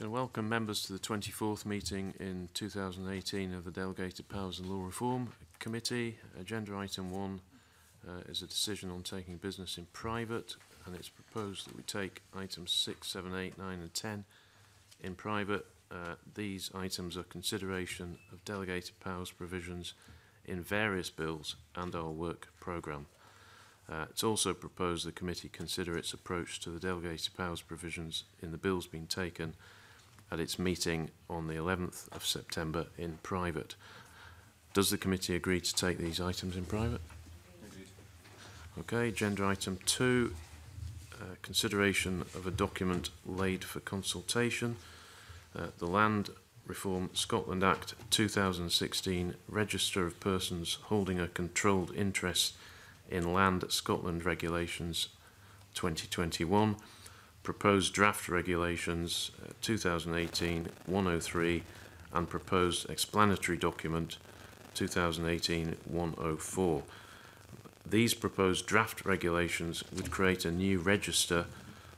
Can welcome members to the 24th meeting in 2018 of the Delegated Powers and Law Reform Committee. Agenda item 1 uh, is a decision on taking business in private and it's proposed that we take items 6, 7, 8, 9 and 10 in private. Uh, these items are consideration of delegated powers provisions in various bills and our work programme. Uh, it's also proposed the committee consider its approach to the delegated powers provisions in the bills being taken at its meeting on the 11th of September in private. Does the committee agree to take these items in private? Okay, agenda item 2, uh, consideration of a document laid for consultation. Uh, the Land Reform Scotland Act 2016 Register of Persons Holding a Controlled Interest in Land Scotland Regulations 2021 proposed draft regulations 2018-103 uh, and proposed explanatory document 2018-104. These proposed draft regulations would create a new register,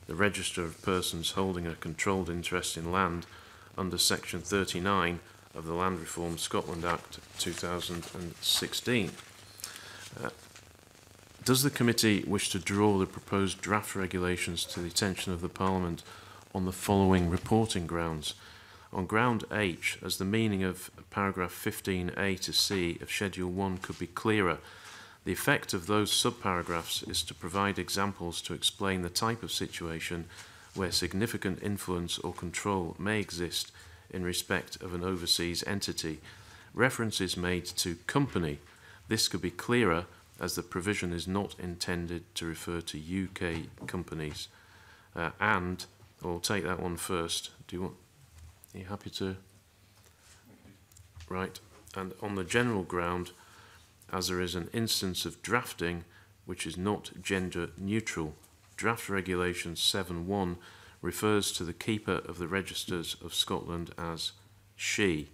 the register of persons holding a controlled interest in land under section 39 of the Land Reform Scotland Act 2016. Uh, Does the committee wish to draw the proposed draft regulations to the attention of the Parliament on the following reporting grounds? On ground H, as the meaning of paragraph 15A to C of Schedule 1 could be clearer, the effect of those subparagraphs is to provide examples to explain the type of situation where significant influence or control may exist in respect of an overseas entity. references made to company. This could be clearer as the provision is not intended to refer to UK companies. Uh, and, or take that one first. Do you want, are you happy to? Right. And on the general ground, as there is an instance of drafting which is not gender neutral, draft regulation 7.1 refers to the keeper of the registers of Scotland as she.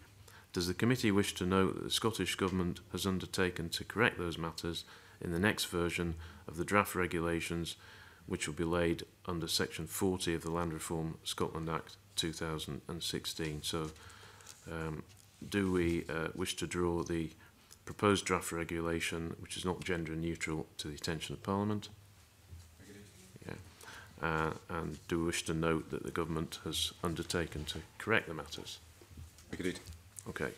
Does the committee wish to note that the Scottish Government has undertaken to correct those matters in the next version of the draft regulations which will be laid under section 40 of the Land Reform Scotland Act 2016. So um, do we uh, wish to draw the proposed draft regulation, which is not gender neutral, to the attention of Parliament? Yeah. Uh, and do we wish to note that the government has undertaken to correct the matters? Agreed. Okay.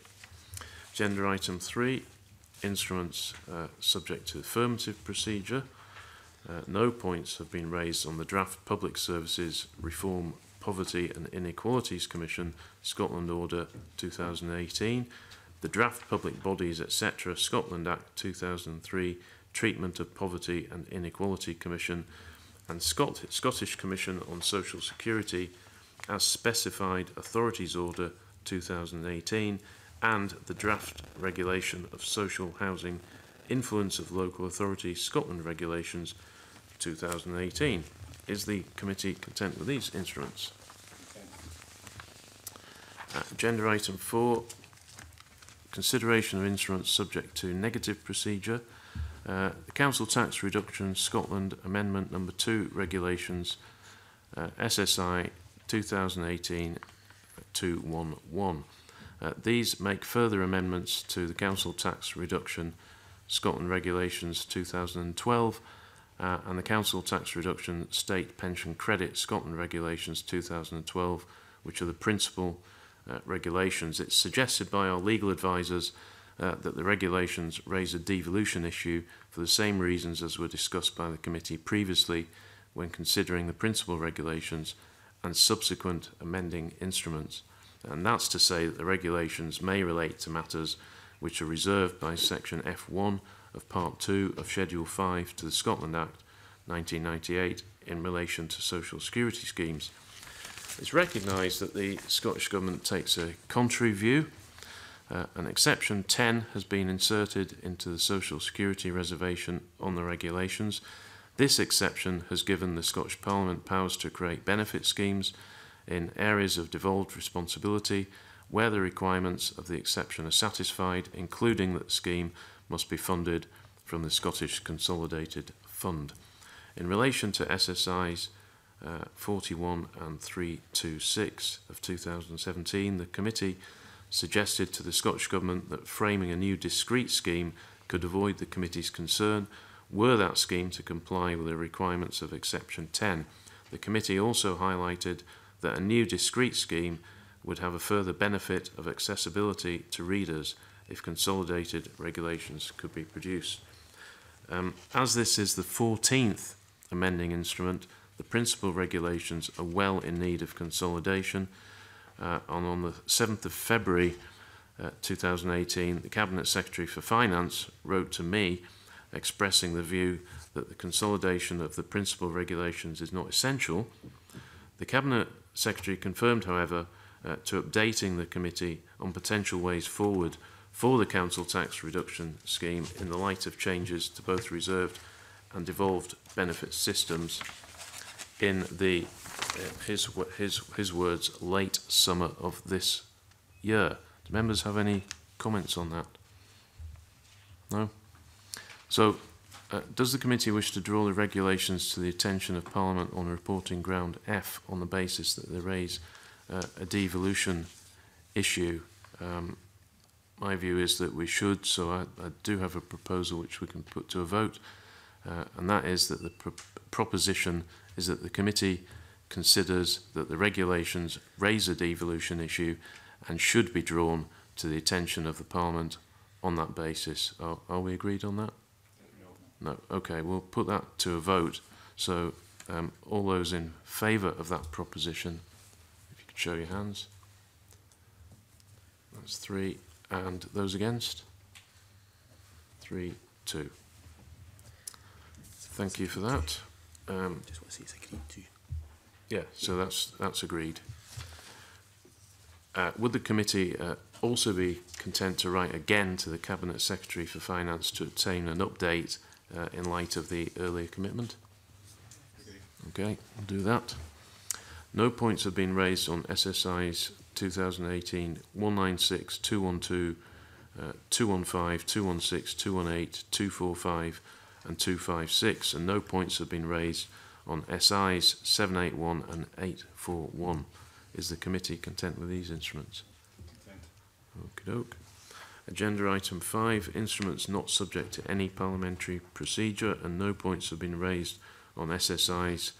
Gender item three, instruments uh, subject to affirmative procedure. Uh, no points have been raised on the draft Public Services Reform Poverty and Inequalities Commission Scotland Order 2018, the draft Public Bodies etc. Scotland Act 2003, Treatment of Poverty and Inequality Commission, and Scot Scottish Commission on Social Security as specified Authorities Order 2018 and the draft regulation of social housing influence of local authority Scotland regulations 2018. Is the committee content with these instruments? Uh, agenda item 4, consideration of instruments subject to negative procedure. Uh, the Council Tax Reduction Scotland Amendment Number 2 Regulations uh, SSI 2018 211. Uh, these make further amendments to the Council Tax Reduction Scotland Regulations 2012 uh, and the Council Tax Reduction State Pension Credit Scotland Regulations 2012, which are the principal uh, regulations. It's suggested by our legal advisers uh, that the regulations raise a devolution issue for the same reasons as were discussed by the committee previously when considering the principal regulations and subsequent amending instruments and that's to say that the regulations may relate to matters which are reserved by section F1 of part 2 of schedule 5 to the Scotland Act 1998 in relation to social security schemes. It's recognised that the Scottish Government takes a contrary view. Uh, an exception 10 has been inserted into the social security reservation on the regulations. This exception has given the Scottish Parliament powers to create benefit schemes in areas of devolved responsibility where the requirements of the exception are satisfied, including that the scheme must be funded from the Scottish Consolidated Fund. In relation to SSIs uh, 41 and 326 of 2017, the committee suggested to the Scottish Government that framing a new discrete scheme could avoid the committee's concern were that scheme to comply with the requirements of Exception 10. The committee also highlighted that a new discrete scheme would have a further benefit of accessibility to readers if consolidated regulations could be produced. Um, as this is the 14th amending instrument, the principal regulations are well in need of consolidation. Uh, and on the 7th of February uh, 2018, the Cabinet Secretary for Finance wrote to me expressing the view that the consolidation of the principal regulations is not essential. The Cabinet Secretary confirmed, however, uh, to updating the committee on potential ways forward for the council tax reduction scheme in the light of changes to both reserved and devolved benefit systems in the uh, his his his words late summer of this year. Do members have any comments on that? No. So Uh, does the committee wish to draw the regulations to the attention of Parliament on reporting ground F on the basis that they raise uh, a devolution issue? Um, my view is that we should, so I, I do have a proposal which we can put to a vote, uh, and that is that the pro proposition is that the committee considers that the regulations raise a devolution issue and should be drawn to the attention of the Parliament on that basis. Are, are we agreed on that? No. Okay, we'll put that to a vote. So um, all those in favour of that proposition, if you could show your hands. That's three. And those against? Three, two. Thank you for that. Um, Just want to see it's agreed to. Yeah, so that's, that's agreed. Uh, would the committee uh, also be content to write again to the Cabinet Secretary for Finance to obtain an update uh, in light of the earlier commitment? Okay, I'll do that. No points have been raised on SSIs 2018 196, 212, uh, 215, 216, 218, 245 and 256 and no points have been raised on SIs 781 and 841. Is the committee content with these instruments? Content. Okie doke. Agenda item 5, instruments not subject to any parliamentary procedure and no points have been raised on SSIs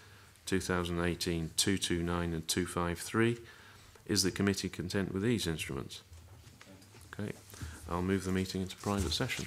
2018, 229 and 253. Is the committee content with these instruments? Okay. I'll move the meeting into private session.